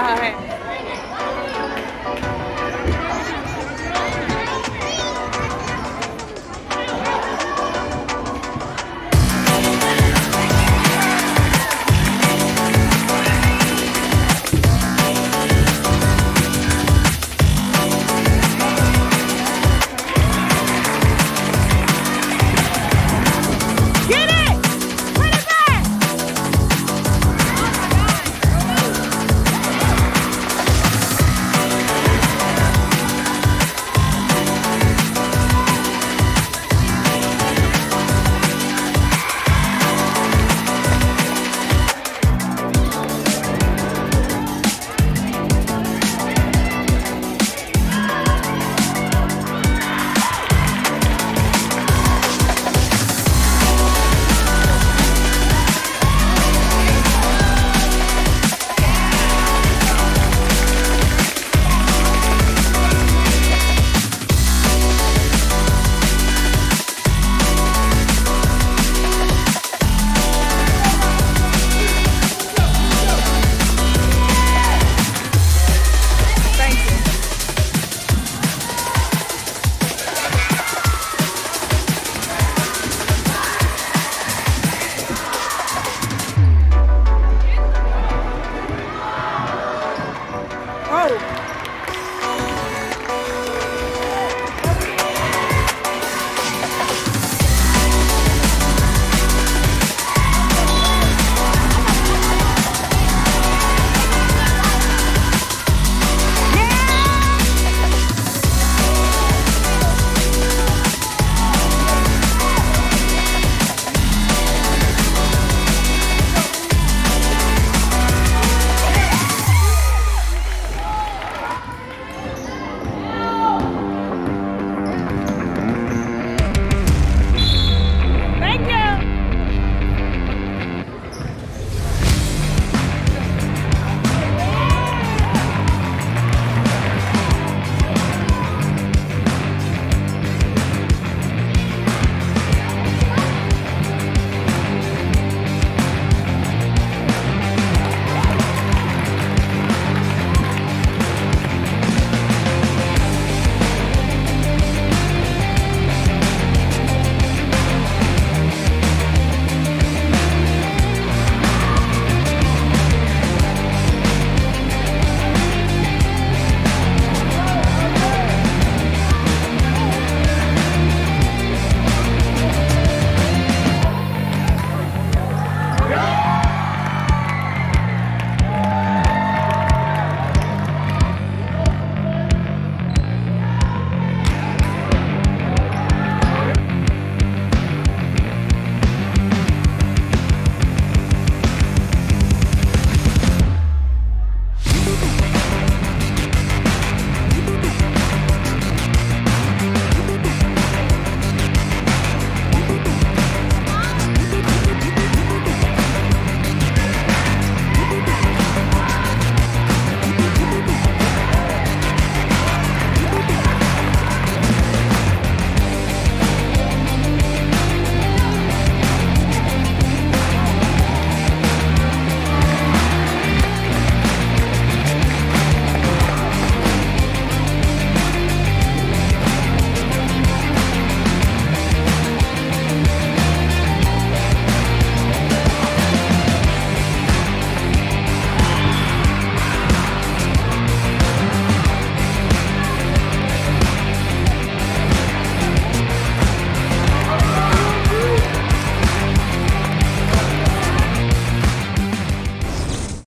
रहा है। Go!